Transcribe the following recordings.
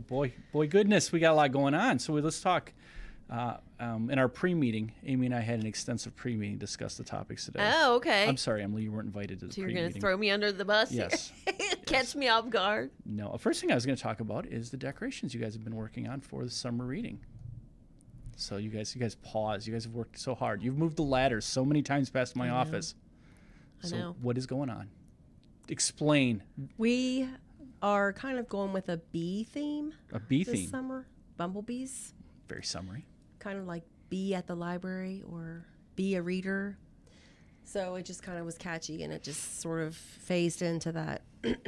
Oh boy, boy, goodness, we got a lot going on. So we, let's talk. Uh, um, in our pre-meeting, Amy and I had an extensive pre-meeting to discuss the topics today. Oh, okay. I'm sorry, Emily, you weren't invited to the so you're going to throw me under the bus? Yes. Catch me off guard. No, The first thing I was going to talk about is the decorations you guys have been working on for the summer reading. So you guys, you guys pause. You guys have worked so hard. You've moved the ladders so many times past my I office. I so know. what is going on? Explain We are kind of going with a bee theme a bee this theme. summer. Bumblebees, Very summary. kind of like be at the library or be a reader. So it just kind of was catchy and it just sort of phased into that.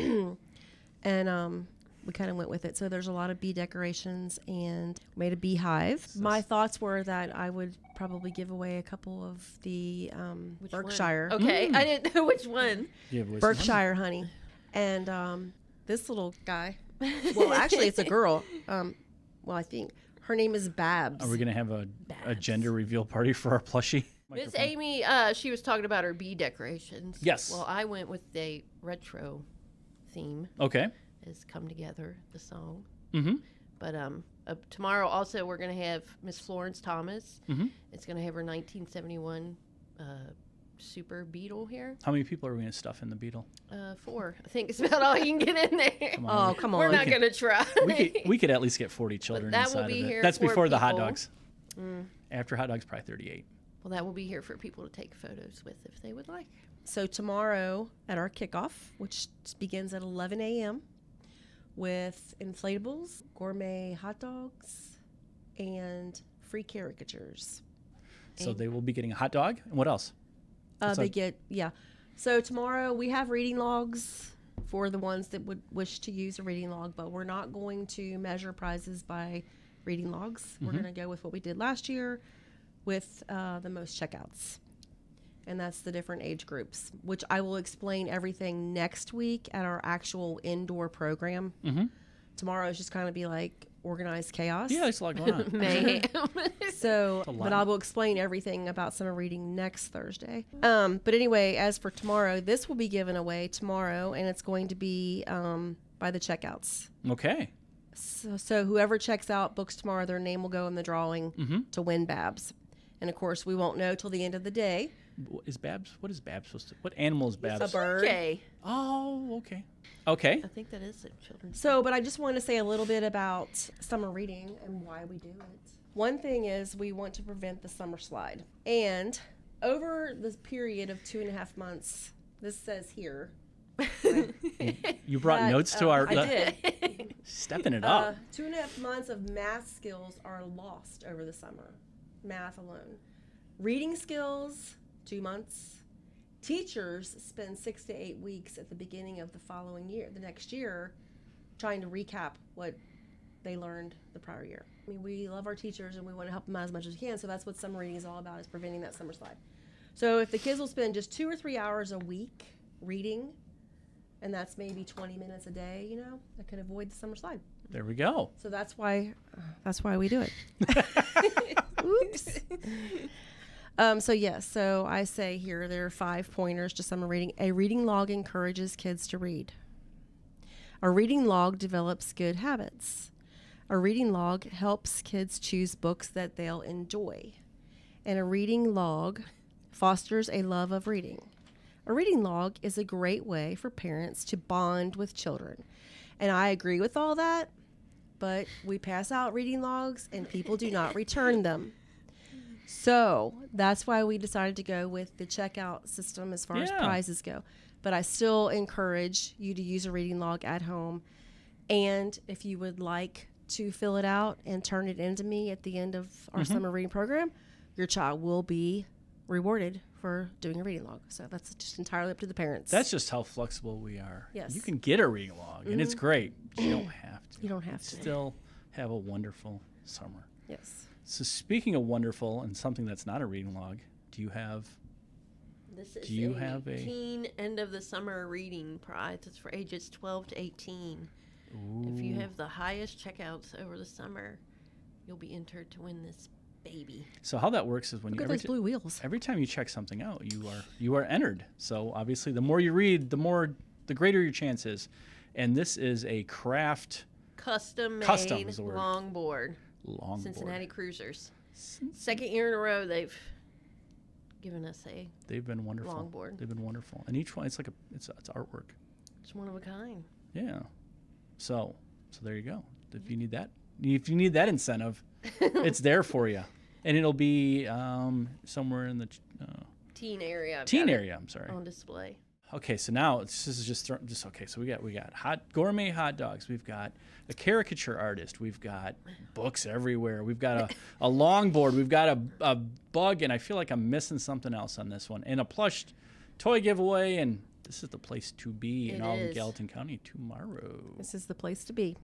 and um, we kind of went with it. So there's a lot of bee decorations and made a beehive. My thoughts were that I would probably give away a couple of the um, Which one? Berkshire. Okay, I didn't know which one. You have wisdom? Berkshire honey. And um, this little guy, well, actually, it's a girl. Um, well, I think her name is Babs. Are we going to have a, a Babs. gender reveal party for our plushie? Miss Microphone. Amy, uh, she was talking about her bee decorations. Yes. Well, I went with a retro theme. Okay. Has come together the song. Mm-hmm. But um, uh, tomorrow also we're going to have Miss Florence Thomas. Mhm. It's going to have her 1971 uh, Super Beetle here. How many people are we going to stuff in the beetle? Uh, four. I think it's about all you can get in there. Come on. Oh, come on. We're We not could- going to try. we could we could at least get 40 children that will inside be of it. here That's for before the hot dogs. Mm. After hot dogs, probably 38. well, that will be here for people to take photos with if they would like. So tomorrow at our kickoff, which begins at 11 a.m., with inflatables, gourmet hot dogs, and free caricatures. So And- they will be getting a hot dog. And what else? Uh, they get yeah. So tomorrow we have reading logs for the ones that would wish to use a reading log, but we're not going to measure prizes by reading logs. We're Mhm. going to go with what we did last year, with uh, the most checkouts, and that's the different age groups. Which I will explain everything next week at our actual indoor program. Mhm. Tomorrow is just kind of be like organized chaos. Yeah, there's a lot. Mayhem. So, a but. I will explain everything about summer reading next Thursday. Um, but anyway, as for tomorrow, this will be given away tomorrow, and it's going to be um, by the checkouts. okay. So, so whoever checks out books tomorrow, their name will go in the drawing Mm-hmm. to win Babs. And of course, we won't know till the end of the day. Is Babs? What is Babs supposed to? What animal is Babs? It's a bird. Okay. Oh, okay. Okay. I think that is a children's. So, but I just want to say a little bit about summer reading and why we do it. One thing is we want to prevent the summer slide. And over this period of two and a half months, this says here. You brought that, notes to uh, our. I did. Stepping it Uh, up. two and a half months of math skills are lost over the summer. Math alone. Reading skills, two months. Teachers spend six to eight weeks at the beginning of the following year, the next year, trying to recap what they learned the prior year. I mean, we love our teachers and we want to help them out as much as we can, so that's what summer reading is all about, is preventing that summer slide. So if the kids will spend just two or three hours a week reading, and that's maybe 20 minutes a day, you know, that could avoid the summer slide. There we go. So that's why uh, that's why we do it. Oops. Um, so yes, so I say here there are five pointers to summer reading. A reading log encourages kids to read. A reading log develops good habits. A reading log helps kids choose books that they'll enjoy. And a reading log fosters a love of reading. A reading log is a great way for parents to bond with children. And I agree with all that, but we pass out reading logs and people do not return them. So that's why we decided to go with the checkout system as far as prizes go. But I still encourage you to use a reading log at home. And if you would like to fill it out and turn it into me at the end of our Mm-hmm. summer reading program, your child will be rewarded for doing a reading log. So that's just entirely up to the parents. That's just how flexible we are. Yes. You can get a reading log, and it's great. You don't have to. you don't have to. Still have a wonderful summer. Yes. So speaking of wonderful and something that's not a reading log, do you have? This is Do you a have a- teen end of the summer reading prize. It's for ages 12 to 18. If you have the highest checkouts over the summer, you'll be entered to win this baby. So how that works is when Look you at every, those ti- blue wheels. every time you check something out, you are you are entered. So obviously, the more you read, the more the greater your chance is. And this is a craft custom made Custom is the word. longboard. Longboard. Cincinnati Cruisers. Second year in a row they've given us a. They've been wonderful. Longboard. They've been wonderful, and each one it's like a it's it's artwork. It's one of a kind. Yeah. So so there you go. If you need that, if you need that incentive, it's there for you, and it'll be um, somewhere in the uh, Teen area. I've teen area. I'm sorry. On display. Okay, so now this is just throw, just okay. So we got we got hot gourmet hot dogs. We've got a caricature artist. We've got books everywhere. We've got a, a longboard. We've got a, a bug, and I feel like I'm missing something else on this one. And a plush toy giveaway. And this is the place to be in It all of. Gallatin County tomorrow. This is the place to be.